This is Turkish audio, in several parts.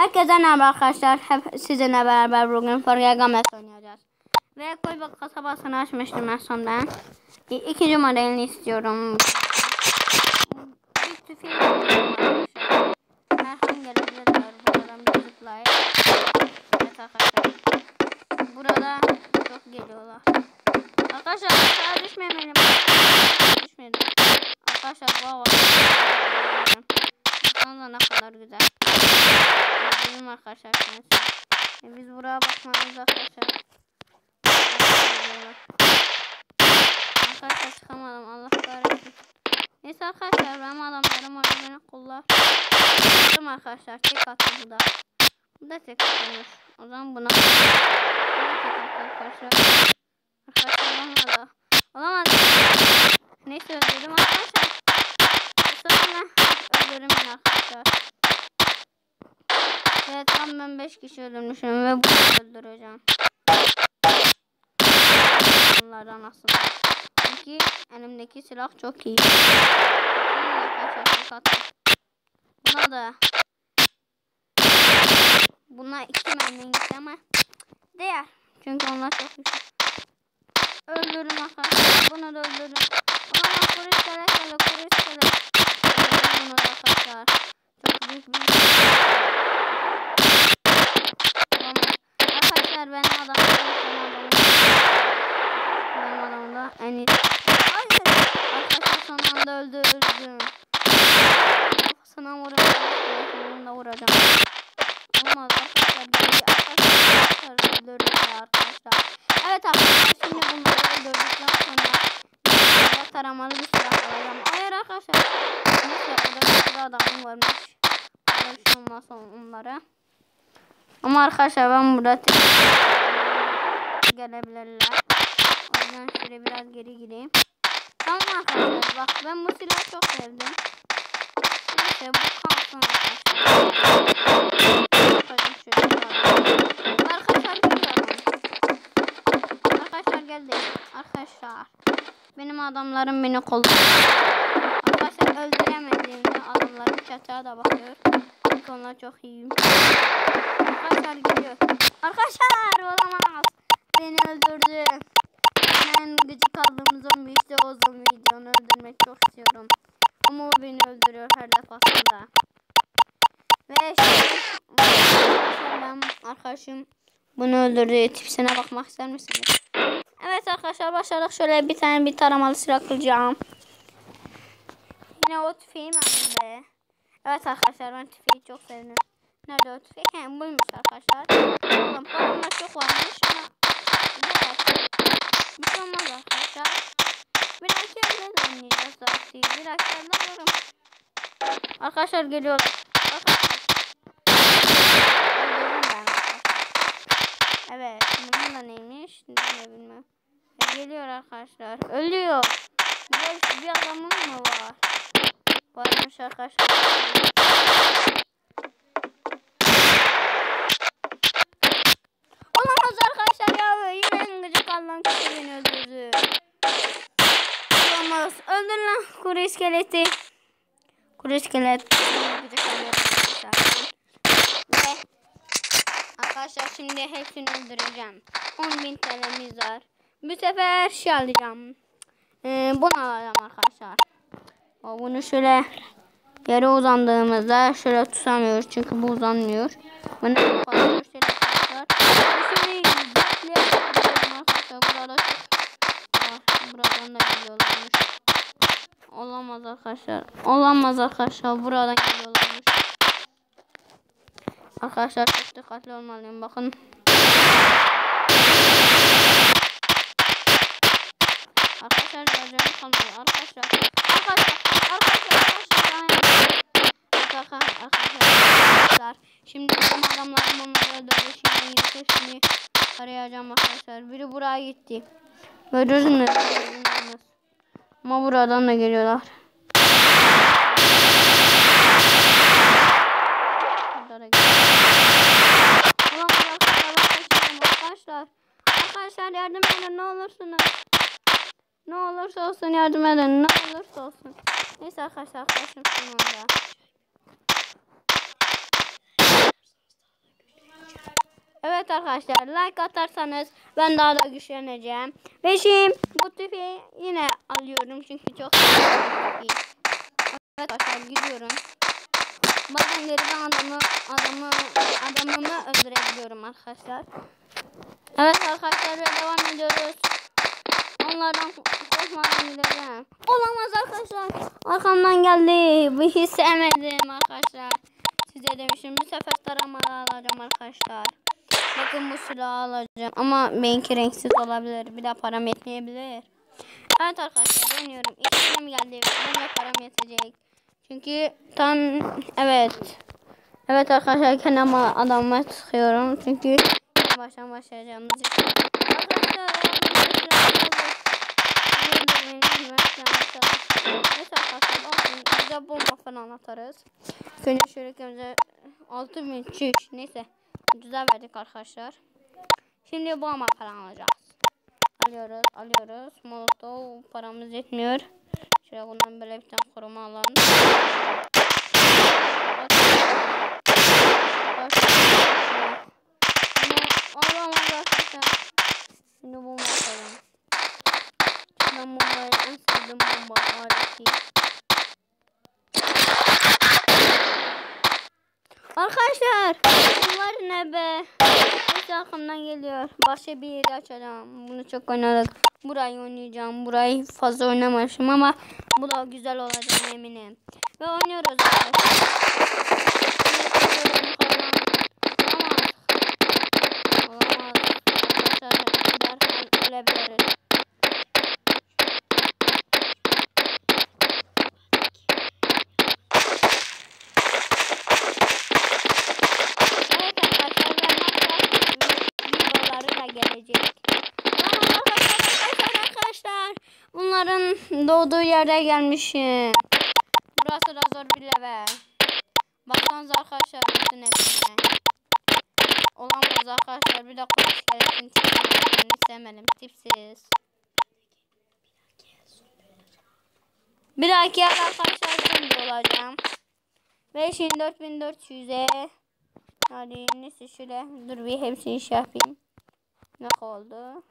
Herkese merhaba arkadaşlar. Hep sizinle beraber bugün Forya Games oynayacağız. Ve koy bak kasabasını açmıştım en son ben. İkinci modelini istiyorum. Bir tüfeği. Merhem gelebilirler. Buradan bir zıplayıp. Evet arkadaşlar. Burada çok geliyorlar. Arkadaşlar aşağı düşmemeliyim. Düşmedi. Arkadaşlar bu hava. Baksanıza ne kadar güzel. Gördüğüm arkadaşlar. E biz buraya bakmalıyız arkadaşlar. Arkadaşlar çıkamadım Allah kahretsin. Neyse arkadaşlar benim adamlarım orada beni kullar. Çıktım arkadaşlar tek attı bu da. Bu da tek atılmış. O zaman buna. Bu da tek attı arkadaşlar. Arkadaşlar olamadı. Olamadı. Neyse öldürdüm arkadaşlar. Sonra öldürürüm ben arkadaşlar. Evet tam ben 5 kişi öldürmüşüm ve bunu öldüreceğim. Bunlardan aslında. Çünkü elimdeki silah çok iyi. Buna da Buna iki mermi gitti ama değer. Çünkü onlar çok güçlü. Öldürün arkadaşlar. Bunu da öldürün. Ulan kuru iskelet geldi. Kuru iskelet. Öldürün bunu arkadaşlar. Çok büyük bir Tamam. Arkadaşlar benim adamım benim adamım benim adamım da en iyi. Hayır. Arkadaşlar son anda öldürdüm. Kafasına vuracağım. Onu da vuracağım. Olmaz arkadaşlar. Geri arkadaşlar öldürdüm arkadaşlar. Evet arkadaşlar şimdi bunları öldürdükten sonra taramalı bir silah alacağım. Hayır arkadaşlar. Neyse orada bir sürü adamım varmış. Bir olmaz onlara. Ama arkadaşlar ben burada gelebilirler. O yüzden şöyle biraz geri gideyim. Tamam arkadaşlar bak ben bu silahı çok sevdim. Neyse bu kalsın arkadaşlar. Bakayım şöyle. Arkadaşlar geliyorum. Arkadaşlar geldi. Arkadaşlar. Benim adamlarım beni kolluyor. Arkadaşlar öldüremediğimde adamlarım çatıya da bakıyor. Çünkü onlar çok iyiyim. Arkadaşlar geliyor. Arkadaşlar olamaz. Beni öldürdü. Ben gıcık aldığım zombi işte o zombi videonu öldürmek çok istiyorum. Ama o beni öldürüyor her defasında. Ve ben arkadaşım bunu öldürdü. Tipsine bakmak ister misiniz? Evet arkadaşlar başladık. Şöyle bir tane bir taramalı silah kılacağım. Yine o tüfeğim elimde. Evet arkadaşlar ben tüfeği çok sevdim. Nerede o tüfek? He buymuş arkadaşlar. Oğlum paramlar çok varmış ama evet. Bir şey olmaz arkadaşlar. Bir de oynayacağız zaten. Bir evde olurum. Arkadaşlar geliyorlar. Arkadaşlar. Öldürdüm ben arkadaşlar. Evet. Bunun da neymiş? Ne bilmem. Geliyor arkadaşlar. Ölüyor. Bir, bir adamın mı var? Varmış arkadaşlar. Olamaz arkadaşlar ya. Yine en gıcık Allah'ın kişi beni öldürdü. Olamaz. Öldür lan kuru iskeleti. Kuru iskelet. Gıcık arkadaşlar. Ve arkadaşlar şimdi hepsini öldüreceğim. 10.000 TL'miz var. Bu sefer şey alacağım. Ee, bunu alacağım arkadaşlar. O bunu şöyle yere uzandığımızda şöyle tutamıyoruz çünkü bu uzanmıyor. Bunu fazla şöyle arkadaşlar. Şöyle bekleyelim arkadaşlar. Burada var. Buradan da geliyorlarmış. Olamaz arkadaşlar. Olamaz arkadaşlar. Buradan geliyorlarmış. Arkadaşlar çok dikkatli olmalıyım. Bakın. Arkadaşlar göreceğim kalmadı. Arkadaşlar. Arkadaşlar. Arkadaşlar. Arkadaşlar. Arkadaşlar. Şimdi benim adamlarım onları öldürdü. Şimdi hepsini arayacağım arkadaşlar. Biri buraya gitti. Görürsünüz. Ama buradan da geliyorlar. Burada da geliyorlar. Ulan arkadaşlar. Arkadaşlar. Arkadaşlar yardım edin ne olursunuz. Ne olursa olsun yardım edin. Ne olursa olsun. Neyse arkadaşlar arkadaşım sonunda. Evet arkadaşlar like atarsanız ben daha da güçleneceğim. Ve şimdi bu tüfeği yine alıyorum çünkü çok iyi. Evet arkadaşlar gidiyorum. Bazen geri adamı adamı adamımı öldürebiliyorum arkadaşlar. Evet arkadaşlar devam ediyoruz. Onlardan korkmadan gideceğim. Olamaz arkadaşlar. Arkamdan geldi. Bu hiç sevmedim arkadaşlar. Size demişim bu sefer taramalı alacağım arkadaşlar. Bakın bu silahı alacağım. Ama benimki renksiz olabilir. Bir de param yetmeyebilir. Evet arkadaşlar dönüyorum. İşim geldi. Benim param yetecek. Çünkü tam evet. Evet arkadaşlar kendime adamıma sıkıyorum. Çünkü baştan başlayacağımız için. Arkadaşlar bomba falan atarız. Önce şöyle kendimize 6000 çüş. Neyse. Güzel verdik arkadaşlar. Şimdi bomba falan alacağız. Alıyoruz, alıyoruz. Molotov paramız yetmiyor. Şöyle bundan böyle bir tane koruma alalım. Allah'ım arkadaşlar. Şimdi bomba atalım. Ben bombayı en sevdiğim bomba aleti. Arkadaşlar bunlar ne be? Neyse arkamdan geliyor. Başka bir yeri açacağım. Bunu çok oynadık. Burayı oynayacağım. Burayı fazla oynamamışım ama bu da güzel olacak eminim. Ve oynuyoruz arkadaşlar. Olamaz. Arkadaşlar derhal ölebiliriz. Evet arkadaşlar ve Minecraft videoları da gelecek. Tamam arkadaşlar arkadaşlar arkadaşlar. Bunların doğduğu yere gelmişim. Burası da zor bir level. Baksanıza arkadaşlar bütün hepsine. Olamaz arkadaşlar bir de kutu skeletin tipini sevmedim tipsiz. Bir dahaki yer arkadaşlar zombi olacağım. Ve şimdi 4400'e Hadi neyse şöyle dur bir hepsini iş yapayım. Ne oldu?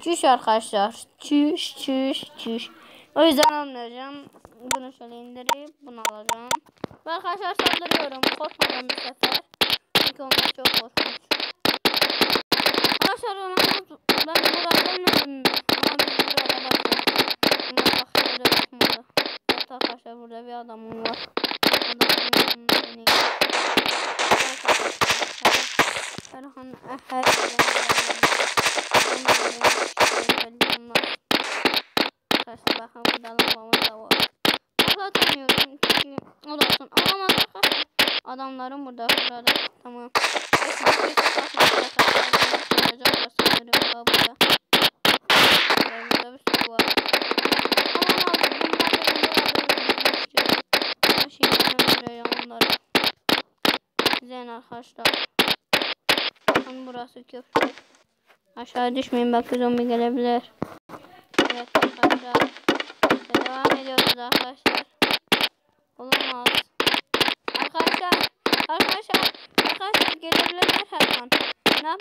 Çüş arkadaşlar. Çüş çüş çüş. O yüzden almayacağım. Bunu şöyle indirip bunu alacağım. Ve arkadaşlar saldırıyorum. Korkmadan bir sefer. Çünkü onlar çok korkunç. Arkadaşlar onu ben buraya gelmedim mi? Ama burada baktık. Bunlar bakışları bakmadı. Evet arkadaşlar burada bir adamım var. Erhan her Arkadaşlar bakın burada lambamız da var. Kapatamıyorum çünkü o da olsun. Alamaz arkadaşlar. Adamlarım burada. Burada. Öldüreceğim onları. Zen arkadaşlar. Bakın burası köprü. Aşağı düşmeyin belki zombi gelebilir. Evet arkadaşlar. Devam ediyoruz arkadaşlar. Olamaz. Arkadaşlar. Arkadaşlar. Arkadaşlar gelebilirler her an. Ne?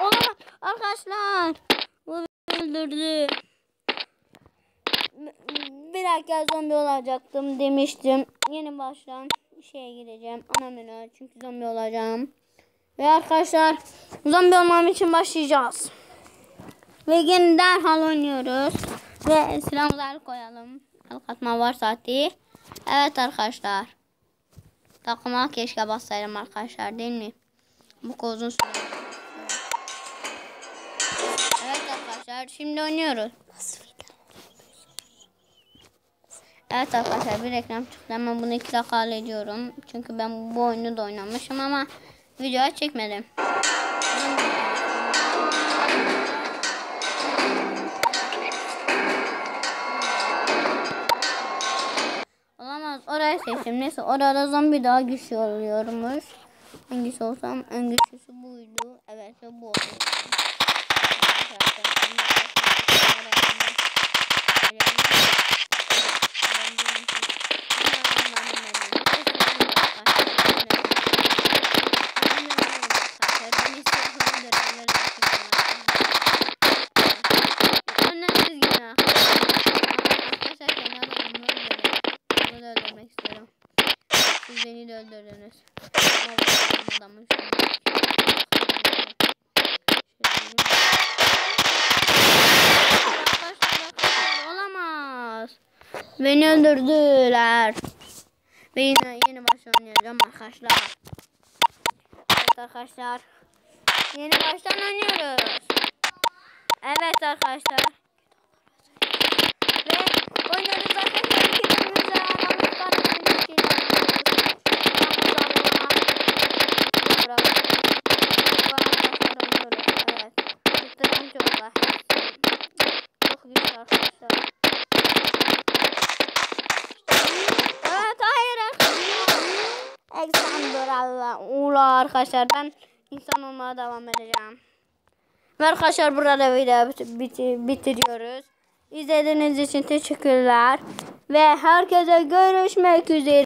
Olamaz. Arkadaşlar. Bu öldürdü. Bir dakika zombi olacaktım demiştim. Yeni baştan şeye gireceğim. Ana menü çünkü zombi olacağım. Ve arkadaşlar zombi olmam için başlayacağız. Ve yine derhal oynuyoruz. Ve silahımızı koyalım. El katma var saati. Evet arkadaşlar. Takıma keşke bassaydım arkadaşlar değil mi? Bu uzun süre. Evet arkadaşlar şimdi oynuyoruz. Evet arkadaşlar bir reklam çıktı hemen bunu iki dakika hallediyorum. Çünkü ben bu oyunu da oynamışım ama video çekmedim. Seçtim. Neyse orada zombi daha güçlü oluyormuş. Hangisi olsam en güçlüsü buydu. Evet bu oldu. Beni de öldürdünüz. Olamaz. Beni öldürdüler. Ve yine yeni baştan oynayacağım arkadaşlar. Evet arkadaşlar. Yeni baştan oynuyoruz. Evet arkadaşlar. Ve oynuyoruz arkadaşlar. İkimize anamız kardeşimiz için oynuyoruz. Bravo. Bu arkadaşlar oynuyoruz. Evet. Tutturan çok da. Çok güzel arkadaşlar. Evet hayır arkadaşlar. Allah. Ula arkadaşlar ben insan olmaya devam edeceğim. Ve arkadaşlar burada video bit- bit- bitiriyoruz. İzlediğiniz için teşekkürler. Ve herkese görüşmek üzere.